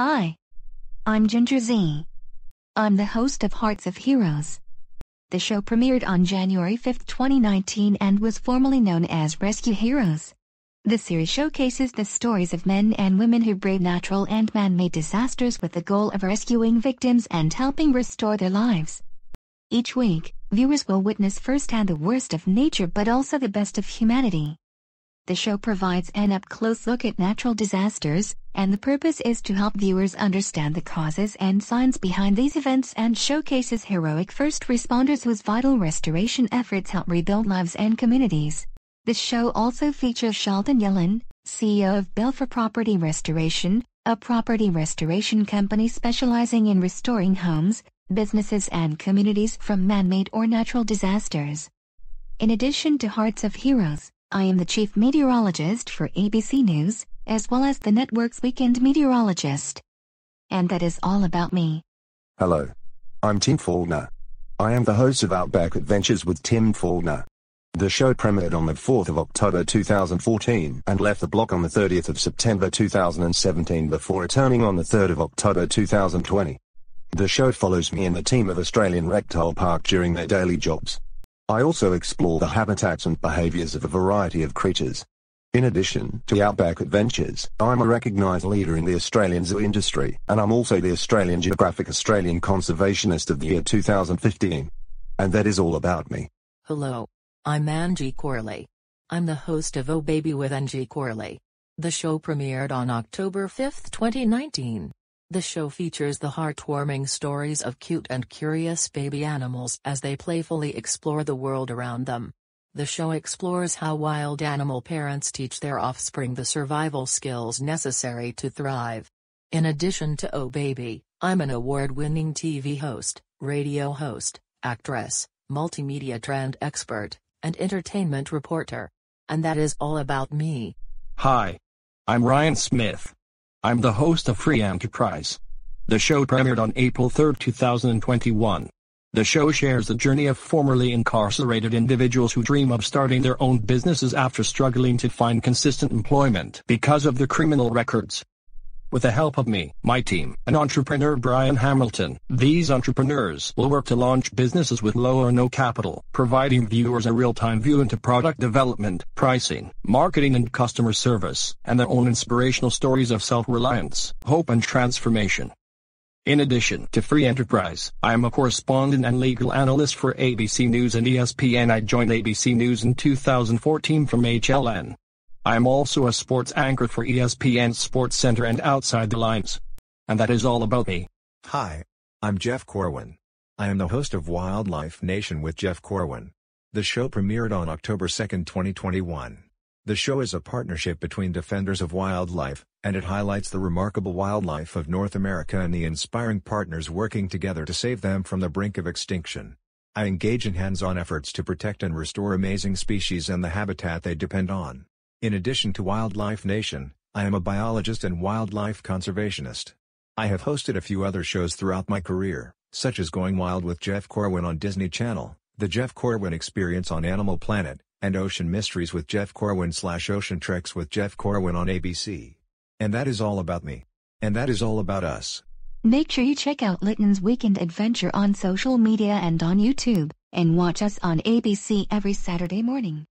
Hi. I'm Ginger Zee. I'm the host of Hearts of Heroes. The show premiered on January 5, 2019 and was formerly known as Rescue Heroes. The series showcases the stories of men and women who brave natural and man-made disasters with the goal of rescuing victims and helping restore their lives. Each week, viewers will witness firsthand the worst of nature but also the best of humanity. The show provides an up-close look at natural disasters, and the purpose is to help viewers understand the causes and signs behind these events and showcases heroic first responders whose vital restoration efforts help rebuild lives and communities. The show also features Sheldon Yellen, CEO of BELFOR Property Restoration, a property restoration company specializing in restoring homes, businesses and communities from man-made or natural disasters. In addition to Hearts of Heroes, I am the chief meteorologist for ABC News, as well as the network's weekend meteorologist. And that is all about me. Hello. I'm Tim Faulkner. I am the host of Outback Adventures with Tim Faulkner. The show premiered on the 4th of October 2014 and left the block on the 30th of September 2017 before returning on the 3rd of October 2020. The show follows me and the team of Australian Reptile Park during their daily jobs. I also explore the habitats and behaviors of a variety of creatures. In addition to Outback Adventures, I'm a recognized leader in the Australian zoo industry, and I'm also the Australian Geographic Australian Conservationist of the Year 2015. And that is all about me. Hello. I'm Anji Corley. I'm the host of Oh Baby with Anji Corley. The show premiered on October 5, 2019. The show features the heartwarming stories of cute and curious baby animals as they playfully explore the world around them. The show explores how wild animal parents teach their offspring the survival skills necessary to thrive. In addition to Oh Baby, I'm an award-winning TV host, radio host, actress, multimedia trend expert, and entertainment reporter. And that is all about me. Hi. I'm Ryan Smith. I'm the host of Free Enterprise. The show premiered on April 3, 2021. The show shares the journey of formerly incarcerated individuals who dream of starting their own businesses after struggling to find consistent employment because of their criminal records. With the help of me, my team, and entrepreneur Brian Hamilton, these entrepreneurs will work to launch businesses with low or no capital, providing viewers a real-time view into product development, pricing, marketing and customer service, and their own inspirational stories of self-reliance, hope and transformation. In addition to Free Enterprise, I am a correspondent and legal analyst for ABC News and ESPN. I joined ABC News in 2014 from HLN. I am also a sports anchor for ESPN Sports Center and Outside the Lines. And that is all about me. Hi. I'm Jeff Corwin. I am the host of Wildlife Nation with Jeff Corwin. The show premiered on October 2, 2021. The show is a partnership between Defenders of Wildlife, and it highlights the remarkable wildlife of North America and the inspiring partners working together to save them from the brink of extinction. I engage in hands-on efforts to protect and restore amazing species and the habitat they depend on. In addition to Wildlife Nation, I am a biologist and wildlife conservationist. I have hosted a few other shows throughout my career, such as Going Wild with Jeff Corwin on Disney Channel, The Jeff Corwin Experience on Animal Planet, and Ocean Mysteries with Jeff Corwin slash Ocean Treks with Jeff Corwin on ABC. And that is all about me. And that is all about us. Make sure you check out Litton's Weekend Adventure on social media and on YouTube, and watch us on ABC every Saturday morning.